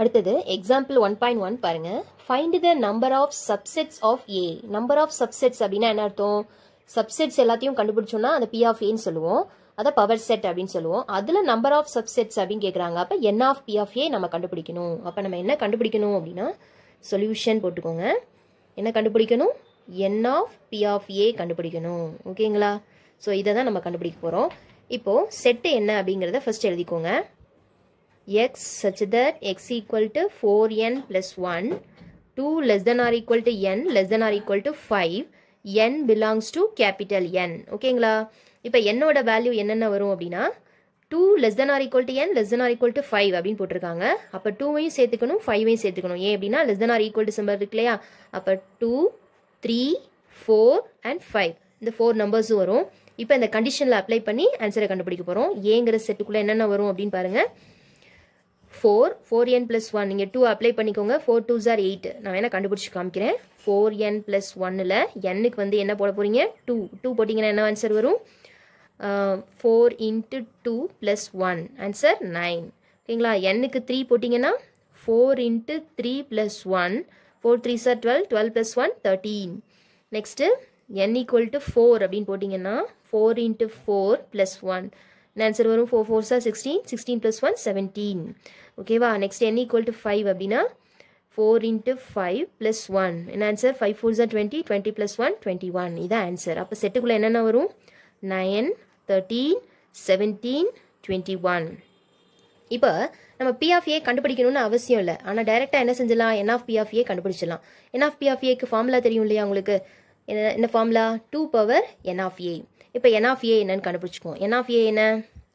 அடுத்தது example one point one பாருங்க. Find the number of subsets of A number of subsets அப்படின்னா என்ன அர்த்தம்? சப்செட்ஸ் எல்லாத்தையும் கண்டுபிடிச்சோம்னா அந்த பி ஆஃப் ஏன்னு சொல்லுவோம். அதை பவர் செட் அப்படின்னு சொல்லுவோம். அதில் நம்பர் ஆஃப் சப்செட்ஸ் அப்படின்னு கேட்குறாங்க அப்போ n of P of A நம்ம கண்டுபிடிக்கணும். அப்போ நம்ம என்ன கண்டுபிடிக்கணும் அப்படின்னா சொல்யூஷன் போட்டுக்கோங்க. என்ன கண்டுபிடிக்கணும்? N of P of A கண்டுபிடிக்கணும். ஓகேங்களா ஸோ இதை தான் நம்ம கண்டுபிடிக்க போகிறோம் இப்போது செட்டு என்ன அப்படிங்கிறத ஃபர்ஸ்ட் எழுதிக்கோங்க. X such that x equal to 4n plus 1 2 less than or equal to n less than or equal to 5 n belongs to capital N. ஓகேங்களா இப்போ என்னோட வேல்யூ என்னென்ன வரும் அப்படின்னா two less than or equal to n less than or equal to five அப்படின்னு போட்டிருக்காங்க. அப்போ டூவையும் சேர்த்துக்கணும் ஃபைவையும் சேர்த்துக்கணும். ஏன் அப்படின்னா less than or equal to symbol இருக்கு இல்லையா? அப்போ two three four and five இந்த ஃபோர் நம்பர்ஸும் வரும். இப்போ இந்த கண்டிஷனில் அப்ளை பண்ணி ஆன்சரை கண்டுபிடிக்க போகிறோம் ஏங்கிற செட்டுக்குள்ளே என்னென்ன வரும் அப்படின்னு பாருங்கள் four four n plus one நீங்கள் டூ அப்ளை பண்ணிக்கோங்க. ஃபோர் டூ ஜார் எயிட் நான் வேணால் கண்டுபிடிச்சி காமிக்கிறேன். ஃபோர் என் ப்ளஸ் ஒன்னில் எண்ணுக்கு வந்து என்ன போட போகிறீங்க டூ டூ போட்டிங்கன்னா என்ன ஆன்சர் வரும்? Four into two plus one answer nine ஓகேங்களா? எண்ணுக்கு த்ரீ போட்டிங்கன்னா four into three plus one four three sir twelve twelve plus one thirteen next n equal to four அப்படின்னு போட்டிங்கன்னா four into four plus one answer வரும் four four sir sixteen sixteen plus one seventeen ஓகேவா next n equal to five அப்படின்னா four into five plus one என்ன answer five four sir twenty twenty plus one twenty one இதான் answer அப்போ செட்டுக்குள்ளே என்னென்ன வரும்? Nine thirteen seventeen twenty one இப்போ நம்ம பி ஆஃப் ஏ கண்டுபிடிக்கணும்னு அவசியம் இல்லை. ஆனால் டைரெக்டாக என்ன செஞ்சலாம் n of P of A கண்டுபிடிச்சிடலாம். என் ஆஃப் பி ஆஃப் ஏக்கு ஃபார்முலா தெரியும் இல்லையா உங்களுக்கு? என்ன என்ன formula two power n of A இப்போ என் ஆஃப் ஏ என்னன்னு கண்டுபிடிச்சிக்குவோம். என் ஆஃப் ஏ என்ன?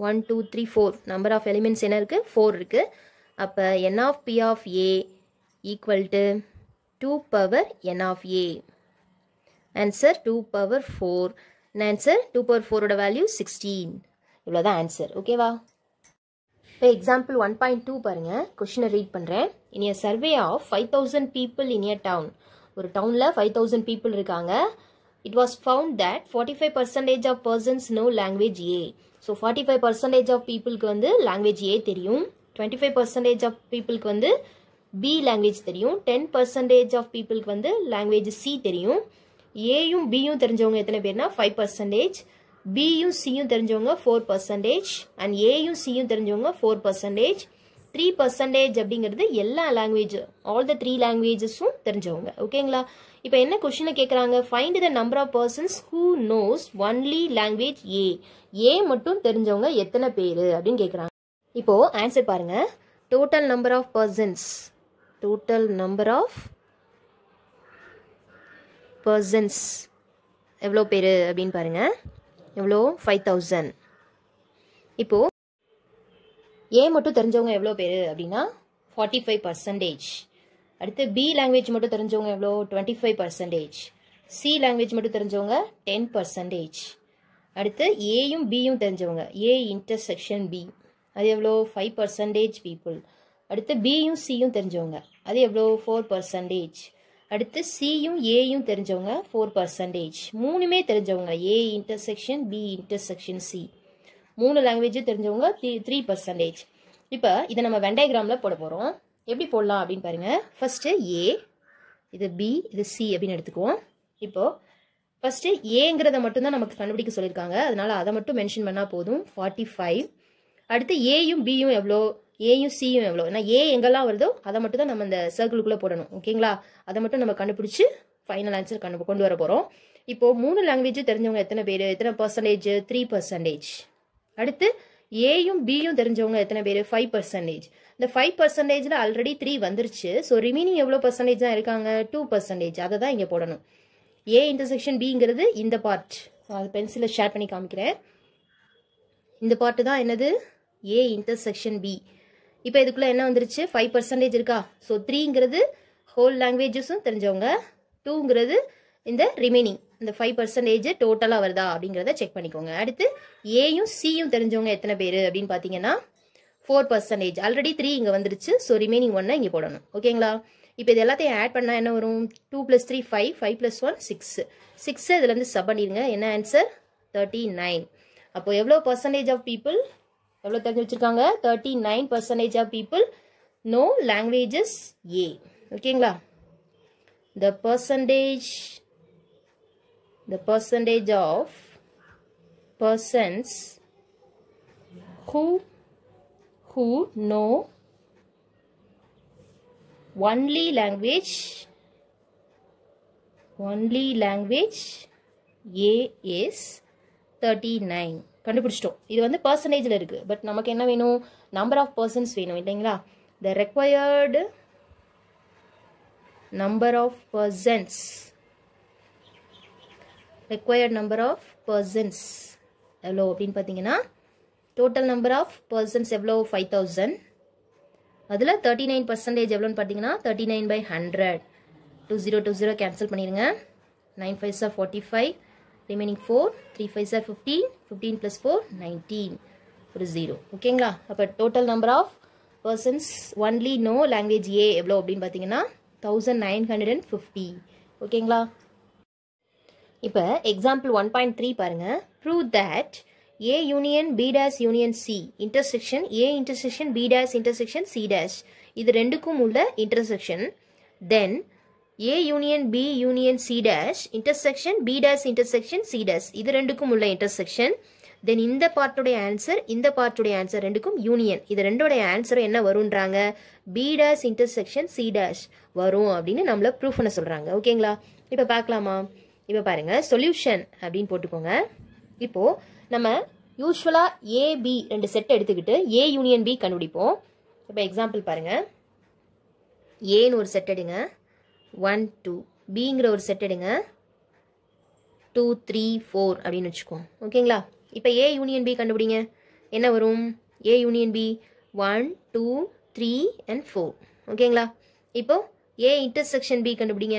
One two three four number of elements என்ன இருக்குது ஃபோர் இருக்குது அப்போ n of P of A equal to two power n of A answer two power four answer two power ஃபோரோட value sixteen இவ்வளோதான் answer ஓகேவா இப்போ example one point two பாருங்கள் கொஷினை ரீட் பண்ணுறேன் in a survey of five thousand people in a town ஒரு டவுனில் five thousand people இருக்காங்க. It was found that forty five percentage of persons know language A so forty five percentage of பீப்புளுக்கு வந்து language ஏ தெரியும். Twenty five percentage of பீப்புளுக்கு வந்து B language தெரியும். Ten percentage of பீப்புளுக்கு வந்து லாங்குவேஜ் சி தெரியும். ஏயும் பியும் தெரிஞ்சவங்க எத்தனை பேர்னா ஃபைவ் பர்சன்டேஜ் பியும் சியும் தெரிஞ்சவங்க ஃபோர் பர்சன்டேஜ் அண்ட் ஏயும் சியும் தெரிஞ்சவங்க ஃபோர் பர்சன்டேஜ் த்ரீ பர்சன்டேஜ் அப்படிங்கிறது எல்லா லாங்குவேஜ் ஆல் த த்ரீ லாங்குவேஜஸும் தெரிஞ்சவங்க. ஓகேங்களா இப்போ என்ன கொஷினை கேட்குறாங்க find the number of persons who knows only language A A மட்டும் தெரிஞ்சவங்க எத்தனை பேர்? அப்படின்னு கேட்குறாங்க இப்போது ஆன்சர் பாருங்க. Total number of persons total number of persons எவ்வளோ பேர் அப்படின்னு பாருங்கள் எவ்வளோ ஃபைவ் தௌசண்ட் இப்போது ஏ மட்டும் தெரிஞ்சவங்க எவ்வளோ பேர் அப்படின்னா ஃபார்ட்டி ஃபைவ் பர்சன்டேஜ் அடுத்து பி லாங்குவேஜ் மட்டும் தெரிஞ்சவங்க எவ்வளோ twenty five percentage C language மட்டும் தெரிஞ்சவங்க டென் பர்சன்டேஜ் அடுத்து ஏயும் பியும் தெரிஞ்சவங்க. ஏ இன்டர்செக்ஷன் பி அது எவ்வளோ ஃபைவ் பர்சன்டேஜ் பீப்புள் அடுத்து பியும் சியும் தெரிஞ்சவங்க. அது எவ்வளோ ஃபோர் பர்சன்டேஜ் அடுத்து சியும் ஏயும் தெரிஞ்சவங்க ஃபோர் பர்சன்டேஜ் மூணுமே தெரிஞ்சவங்க. A intersection B intersection C மூணு லாங்குவேஜும் தெரிஞ்சவங்க த்ரீ த்ரீ பர்சன்டேஜ் இப்போ இதை நம்ம வெண்டைகிராமில் போட போகிறோம் எப்படி போடலாம் அப்படின்னு பாருங்கள் ஃபஸ்ட்டு ஏ இது பி இது சி அப்படின்னு எடுத்துக்குவோம். இப்போது ஃபஸ்ட்டு ஏங்கிறத மட்டும்தான் நமக்கு கண்டுபிடிக்க சொல்லியிருக்காங்க. அதனால் அதை மட்டும் மென்ஷன் பண்ணால் போதும். ஃபார்ட்டி ஃபைவ் அடுத்து ஏயும் பியும் எவ்வளோ? ஏயும் சியும் எவ்வளோ? ஏன்னா ஏ எங்கெல்லாம் வருதோ அதை மட்டும் தான் நம்ம இந்த சர்க்கிளுக்குள்ளே போடணும். ஓகேங்களா? அதை மட்டும் நம்ம கண்டுபிடிச்சி ஃபைனல் ஆன்சர் கண்டு கொண்டு வர போகிறோம் இப்போது மூணு லாங்குவேஜ் தெரிஞ்சவங்க எத்தனை பேர்? எத்தனை பர்சன்டேஜ் த்ரீ பர்சன்டேஜ் அடுத்து ஏயும் பியும் தெரிஞ்சவங்க எத்தனை பேர்? ஃபைவ் பர்சன்டேஜ் இந்த ஃபைவ் பர்சன்டேஜில் ஆல்ரெடி த்ரீ வந்துருச்சு. ஸோ ரிமைனிங் எவ்வளோ பர்சன்டேஜ் தான் இருக்காங்க? டூ பர்சன்டேஜ் அதை தான் இங்கே போடணும். ஏ இன்டர்செக்ஷன் பிங்கிறது இந்த பார்ட் அது பென்சிலில் ஷேர் பண்ணி காமிக்கிறேன். இந்த பார்ட்டு தான் என்னது? ஏ இன்டர்செக்ஷன் பி இப்போ இதுக்குள்ளே என்ன வந்துருச்சு? ஃபைவ் பர்சன்டேஜ் இருக்கா? ஸோ த்ரீங்கிறது ஹோல் லாங்குவேஜஸும் தெரிஞ்சவங்க. டூங்கிறது இந்த ரிமைனிங் இந்த ஃபைவ் பர்சன்டேஜ் டோட்டலாக வருதா அப்படிங்கிறத செக் பண்ணிக்கோங்க. அடுத்து ஏயும் சியும் தெரிஞ்சவங்க எத்தனை பேர் அப்படின்னு பார்த்தீங்கன்னா ஃபோர் பர்சன்டேஜ் ஆல்ரெடி த்ரீ இங்கே வந்துருச்சு ஸோ ரிமைனிங் ஒன்னை இங்கே போடணும். ஓகேங்களா இப்போ இது எல்லாத்தையும் ஆட் பண்ணால் என்ன வரும்? Two plus three five five plus one six six இதுலேருந்து சப் பண்ணிடுங்க. என்ன ஆன்சர் தேர்ட்டி நைன் அப்போ எவ்வளோ பர்சன்டேஜ் ஆஃப் பீப்புள் எவ்வளோ தெரிஞ்சு வச்சுருக்காங்க? Thirty nine percentage of people know languages A ஓகேங்களா the percentage the percentage of persons who who know only language only language A is 39 கண்டுபிடிச்சிட்டோம். இது வந்து பர்சன்டேஜில் இருக்குது பட் நமக்கு என்ன வேணும்? நம்பர் ஆஃப் பர்சன்ஸ் வேணும் இல்லைங்களா? The required number of persons required number of persons எவ்வளோ அப்படின்னு பார்த்தீங்கன்னா டோட்டல் நம்பர் ஆஃப் பர்சன்ஸ் எவ்வளோ ஃபைவ் தௌசண்ட் அதில் தேர்ட்டி நைன் பர்சன்டேஜ் எவ்வளோன்னு பார்த்தீங்கன்னா thirty nine by hundred two zero two zero cancel பண்ணிடுங்க. Nine five sir forty five remaining four three five sir fifteen fifteen plus four nineteen ஒரு zero ஓகேங்களா அப்போ total number of persons only know language A எவ்வளோ அப்படின்னு பார்த்தீங்கன்னா thousand nine hundred and fifty ஓகேங்களா இப்போ example one point three பாருங்க. Prove that A union B dash union C intersection A intersection B dash intersection C dash இது ரெண்டுக்கும் உள்ள intersection then A union B union C dash intersection B dash intersection C dash இது ரெண்டுக்கும் உள்ள intersection தென் இந்த பார்ட்டுடைய answer இந்த பார்ட்டுடைய answer ரெண்டுக்கும் union இது ரெண்டோடைய ஆன்சரும் என்ன வரும்ன்றாங்க? B dash intersection C dash வரும் அப்படின்னு நம்மளை ப்ரூஃப் பண்ண சொல்கிறாங்க ஓகேங்களா இப்போ பார்க்கலாமா? இப்போ பாருங்க சொல்யூஷன் அப்படின்னு போட்டுக்கோங்க. இப்போ நம்ம யூஸ்வலாக ஏபி ரெண்டு செட் எடுத்துக்கிட்டு ஏ யூனியன் பி கண்டுபிடிப்போம். இப்போ எக்ஸாம்பிள் பாருங்க. ஏன்னு ஒரு செட் எடுங்க. ஒன் டூ பிங்கிற ஒரு செட் எடுங்க. டூ த்ரீ ஃபோர் அப்படின்னு வச்சுக்கோம் ஓகேங்களா இப்போ ஏ யூனியன் பி கண்டுபிடிங்க. என்ன வரும்? A union B one two three and four ஓகேங்களா இப்போ ஏ இன்டர்செக்ஷன் பி கண்டுபிடிங்க.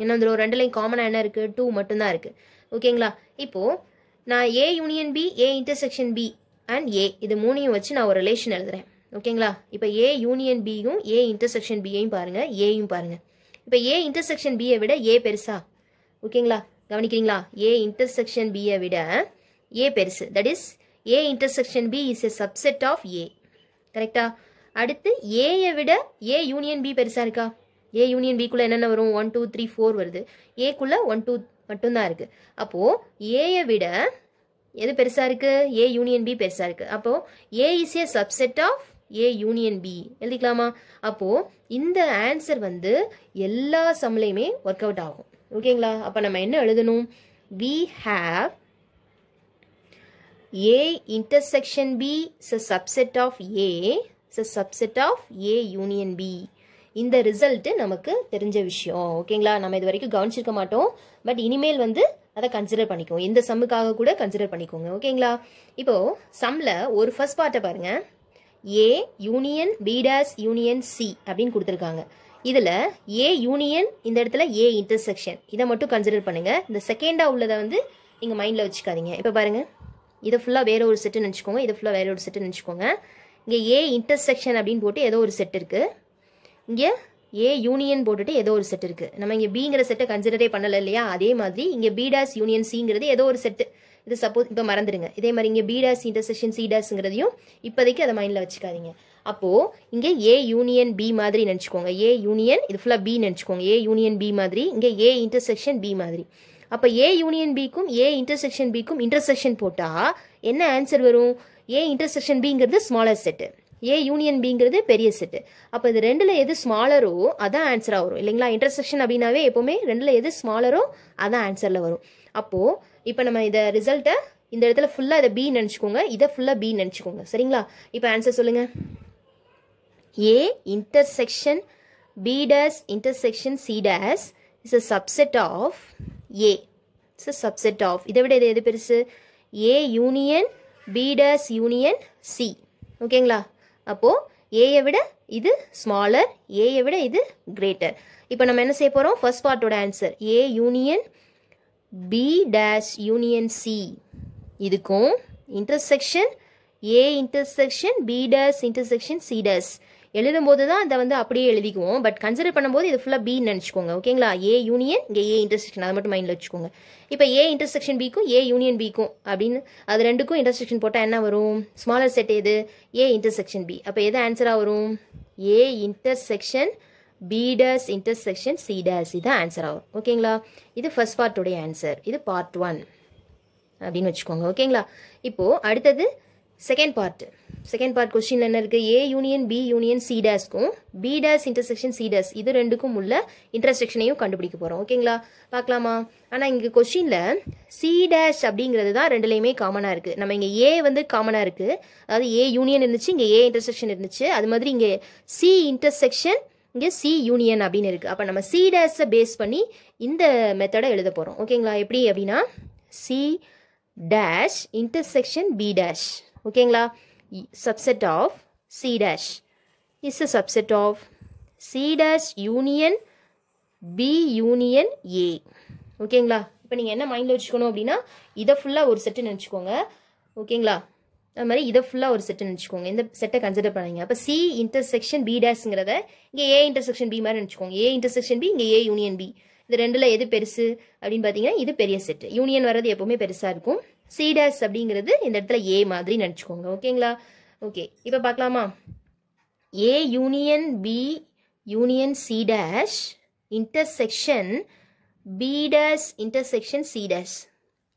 என்ன வந்துடும் லைன் காமனாக என்ன இருக்குது டூ மட்டும்தான் இருக்குது ஓகேங்களா இப்போது நான் A union B A intersection B and A இது மூணையும் வச்சு நான் ஒரு ரிலேஷன் எழுதுறேன். ஓகேங்களா இப்போ ஏ யூனியன் பியும் ஏ இன்டர்செக்ஷன் பியையும் பாருங்கள் ஏயும் பாருங்கள் இப்போ ஏ இன்டர்செக்ஷன் பியை விட ஏ பெருசா? ஓகேங்களா கவனிக்கிறீங்களா? ஏ இன்டர்செக்ஷன் பியை விட ஏ பெருசு. That is A intersection B is a subset of A கரெக்டா அடுத்து ஏயை விட ஏ யூனியன் பி பெருசாக இருக்கா? ஏ யூனியன் பிக்குள்ளே என்னென்ன வரும்? ஒன் டூ த்ரீ ஃபோர் வருது. ஏக்குள்ளே ஒன் டூ மட்டும்தான் இருக்குது அப்போது ஏயை விட எது பெருசாக இருக்குது ஏ யூனியன் பி பெருசாக இருக்குது அப்போது A is A subset of A union B எழுதிக்கலாமா? அப்போது இந்த ஆன்சர் வந்து எல்லா சம்லையுமே ஒர்க் அவுட் ஆகும். ஓகேங்களா அப்போ நம்ம என்ன எழுதணும்? We have A intersection B is a subset of A is a subset of A union B இந்த ரிசல்ட்டு நமக்கு தெரிஞ்ச விஷயம். ஓகேங்களா நம்ம இது வரைக்கும் கவனிச்சிருக்க மாட்டோம். பட் இனிமேல் வந்து அதை கன்சிடர் பண்ணிக்குவோம். இந்த சம்முக்காக கூட கன்சிடர் பண்ணிக்கோங்க. ஓகேங்களா இப்போ சம்மில் ஒரு ஃபர்ஸ்ட் பார்ட்டை பாருங்க. A union B dash union C அப்படின்னு கொடுத்துருக்காங்க. இதில் ஏ யூனியன் இந்த இடத்துல ஏ இன்டர்செக்ஷன் இதை மட்டும் கன்சிடர் பண்ணுங்கள் இந்த செகண்டாக உள்ளதை வந்து நீங்கள் மைண்டில் வச்சுக்காதீங்க. இப்போ பாருங்கள் இதை ஃபுல்லாக வேற ஒரு செட்டு நினச்சிக்கோங்க. இதை ஃபுல்லாக வேற ஒரு செட்டு நினச்சிக்கோங்க. இங்கே ஏ இன்டர்செக்ஷன் அப்படின்னு போட்டு ஏதோ ஒரு செட் இருக்குது இங்கே ஏ யூனியன் போட்டுட்டு ஏதோ ஒரு செட் இருக்குது நம்ம இங்கே பிங்கிற செட்டை கன்சிடரே பண்ணலை இல்லையா? அதே மாதிரி இங்கே பி டேஸ் யூனியன் சிங்கிறது ஏதோ ஒரு செட்டு இது சப்போஸ் இப்போ மறந்துடுங்க. இதே மாதிரி இங்கே பி டேஸ் இன்டர்செக்ஷன் சி டேஸ்ங்கிறதையும் இப்போதைக்கு அதை மைண்டில் வச்சுக்காதீங்க. அப்போது இங்கே ஏ யூனியன் பி மாதிரி நினச்சிக்கோங்க. ஏ யூனியன் இது ஃபுல்லாக பி நினச்சிக்கோங்க. ஏ யூனியன் பி மாதிரி இங்கே ஏ இன்டர்செக்ஷன் பி மாதிரி. அப்போ ஏ யூனியன் பிக்கும் ஏ இன்டர்செக்ஷன் பிக்கும் இன்டர்செக்ஷன் போட்டால் என்ன ஆன்சர் வரும்? ஏ இன்டர்செக்ஷன் பிங்கிறது ஸ்மாலர் செட்டு ஏ யூனியன் பிங்கிறது பெரிய செட்டு அப்போ இது ரெண்டில் எது ஸ்மாலரோ அதான் ஆன்சராக வரும். இல்லைங்களா? இன்டர்செக்ஷன் அப்படின்னாவே எப்போவுமே ரெண்டில் எது ஸ்மாலரோ அதான் ஆன்சரில் வரும். அப்போது இப்போ நம்ம இதை ரிசல்ட்டை இந்த இடத்துல ஃபுல்லாக இதை பி நினச்சிக்கோங்க. இதை ஃபுல்லாக பி நினச்சிக்கோங்க. சரிங்களா? இப்போ ஆன்சர் சொல்லுங்கள் A intersection B dash intersection C dash is a subset of A it's a subset of இதை விட இது எது பெருசு? A union B dash union C ஓகேங்களா அப்போது ஏயை விட இது ஸ்மாலர் ஏயை விட இது கிரேட்டர் இப்போ நம்ம என்ன செய்ய போகிறோம் first பார்ட்டோட answer A union B dash union C இதுக்கும் intersection A intersection B dash intersection C dash எழுதும்போது தான் அதை வந்து அப்படியே எழுதிக்குவோம். பட் கன்சிடர் பண்ணும்போது இது ஃபுல்லாக பி நினச்சிக்கோங்க. ஓகேங்களா ஏ யூனியன் இங்கே ஏ இன்டர்செக்ஷன் அதை மட்டும் மைண்டில் வச்சுக்கோங்க. இப்போ ஏ இன்டர்செக்ஷன் பிக்கும் ஏ யூனியன் பிக்கும் அப்படின்னு அது ரெண்டுக்கும் இன்டர்செக்ஷன் போட்டால் என்ன வரும்? ஸ்மாலர் செட் எது? ஏ இன்டர்செக்ஷன் பி அப்போ எது ஆன்சராக வரும்? A intersection B dash intersection C dash இது ஆன்சர் ஆகும் ஓகேங்களா இது ஃபர்ஸ்ட் பார்ட்டுடைய ஆன்சர் இது பார்ட் ஒன் அப்படின்னு வச்சுக்கோங்க. ஓகேங்களா இப்போது அடுத்தது second part second part question என்ன இருக்குது A union B union C டேஸ்க்கும் B dash intersection C dash இது ரெண்டுக்கும் உள்ள இன்டர்செக்ஷனையும் கண்டுபிடிக்க போகிறோம் ஓகேங்களா பார்க்கலாமா? ஆனால் இங்கே கொஸ்டினில் சி டேஷ் அப்படிங்கிறது தான் ரெண்டுலேயுமே காமனாக இருக்குது நம்ம இங்கே ஏ வந்து காமனாக இருக்குது அதாவது ஏ யூனியன் இருந்துச்சு இங்கே ஏ இன்டர்செக்ஷன் இருந்துச்சு. அது மாதிரி இங்கே சி இன்டர்செக்ஷன் இங்கே சி யூனியன் அப்படின்னு இருக்குது அப்போ நம்ம சி டேஸை பேஸ் பண்ணி இந்த மெத்தடை எழுத போகிறோம் ஓகேங்களா எப்படி அப்படின்னா C dash intersection B dash ஓகேங்களா subset of C dash is a subset of C dash union B union A ஓகேங்களா இப்போ நீங்கள் என்ன மைண்டில் வச்சுக்கணும் அப்படின்னா இதை ஃபுல்லாக ஒரு செட்டு நினச்சிக்கோங்க. ஓகேங்களா அது மாதிரி இதை ஃபுல்லாக ஒரு செட்டு நினச்சிக்கோங்க. இந்த செட்டை கன்சிடர் பண்ணீங்க அப்போ சி இன்டர்செக்ஷன் பி டேஷ்ங்கிறத இங்கே ஏ இன்டர்செக்ஷன் பி மாதிரி நினச்சிக்கோங்க. ஏ இன்டர்செக்ஷன் பி இங்கே ஏ யூனியன் பி இது ரெண்டில் எது பெருசு அப்படின்னு பார்த்தீங்கன்னா இது பெரிய செட்டு யூனியன் வர்றது எப்போவுமே பெருசாக இருக்கும். சீடஸ் அப்படிங்கிறது இந்த இடத்துல ஏ மாதிரி நினச்சிக்கோங்க. ஓகேங்களா? ஓகே இப்போ பார்க்கலாமா? A union B union C dash intersection B dash intersection C dash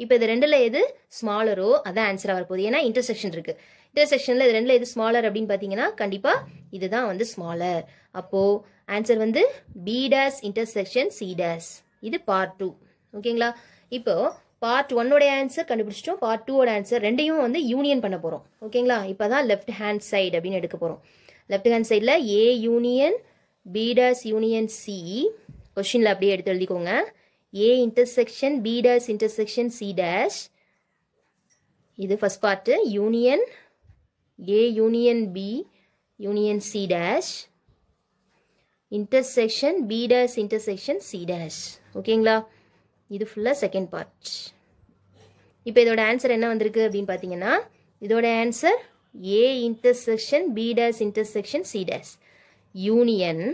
இப்போ இது ரெண்டில் எது ஸ்மாலரோ அதான் ஆன்சராக வரப்போகுது. ஏன்னா இன்டர்செக்ஷன் இருக்குது இன்டர்செக்ஷனில் இது ரெண்டில் எது ஸ்மாலர் அப்படின்னு பார்த்தீங்கன்னா கண்டிப்பாக இதுதான் வந்து ஸ்மாலர் அப்போது ஆன்சர் வந்து B dash intersection C dash இது பார்ட் டூ ஓகேங்களா? இப்போ பார்ட் ஒன்னோட ஆன்சர் கண்டுபிடிச்சிட்டோம். பார்ட் டூவோட ஆன்சர் ரெண்டையும் வந்து யூனியன் பண்ண போகிறோம் ஓகேங்களா இப்போ தான் லெஃப்ட் ஹேண்ட் சைடு அப்படின்னு எடுக்க போகிறோம் லெஃப்ட் ஹேண்ட் சைடில் A union B dash union C கொஷினில் அப்படியே எடுத்து எழுதிக்கோங்க. A intersection B dash intersection C dash இது first part union A union B union C dash intersection B dash intersection C dash ஓகேங்களா இது ஃபுல்லாக செகண்ட் பார்ட் இப்போ இதோட ஆன்சர் என்ன வந்திருக்கு அப்படின்னு பார்த்தீங்கன்னா இதோட answer A intersection B dash intersection C dash union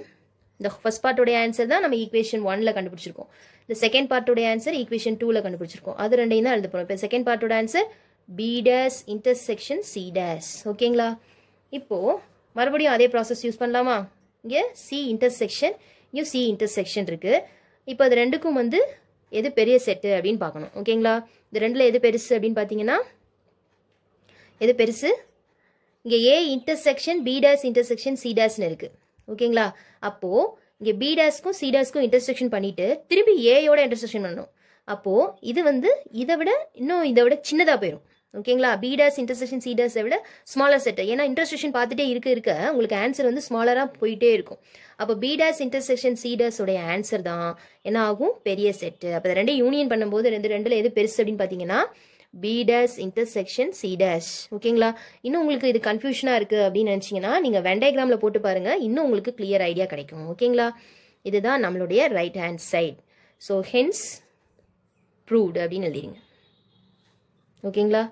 இந்த ஃபர்ஸ்ட் பார்ட்டோடைய ஆன்சர் தான் நம்ம ஈக்குவேஷன் ஒன்ல கண்டுபிடிச்சிருக்கோம். இந்த செகண்ட் பார்ட்டோடைய ஆன்சர் ஈக்குவேஷன் டூவில் கண்டுபிடிச்சிருக்கோம். அது ரெண்டையும் தான் எழுத போகிறோம் இப்போ second பார்ட்டோட answer B dash intersection C dash ஓகேங்களா? இப்போது மறுபடியும் அதே ப்ராசஸ் யூஸ் பண்ணலாமா? இங்கே சி இன்டர்செக்ஷன் இங்கே சி இன்டர்செக்ஷன் இருக்குது இப்போ அது ரெண்டுக்கும் வந்து எது பெரிய செட்டு அப்படின்னு பார்க்கணும். ஓகேங்களா இது ரெண்டில் எது பெருசு அப்படின்னு பார்த்தீங்கன்னா எது பெருசு? இங்கே A intersection B dash intersection C டேஸ்னு இருக்குது ஓகேங்களா அப்போது இங்கே பி டேஸ்க்கும் சி டேஸ்க்கும் இன்டர்செக்ஷன் பண்ணிவிட்டு திரும்பி ஏயோட இன்டர்செக்ஷன் பண்ணணும். அப்போது இது வந்து இதை விட இன்னும் இதை விட சின்னதாக போயிடும் ஓகேங்களா? பி டேஸ் இன்டர்செக்ஷன் சி டேஸை விட ஸ்மாலர் செட்டு ஏன்னா இன்டர்செக்ஷன் பார்த்துட்டே இருக்க இருக்க உங்களுக்கு ஆன்சர் வந்து ஸ்மாலராக போயிட்டே இருக்கும். அப்போ பி டேஸ் இன்டர்செக்ஷன் சி டேஸோடைய ஆன்சர் தான் என்ன ஆகும்? பெரிய செட்டு அப்போ ரெண்டே யூனியன் பண்ணும்போது ரெண்டு ரெண்டில் எது பெருசு அப்படின்னு பார்த்தீங்கன்னா B dash intersection C dash ஓகேங்களா? இன்னும் உங்களுக்கு இது கன்ஃபியூஷனாக இருக்குது அப்படின்னு நினச்சிங்கன்னா நீங்கள் வெண்டைகிராமில் போட்டு பாருங்கள் இன்னும் உங்களுக்கு கிளியர் ஐடியா கிடைக்கும். ஓகேங்களா? இதுதான் நம்மளுடைய right hand side so hence proved அப்படின்னு எழுதிடுங்க ஓகேங்களா?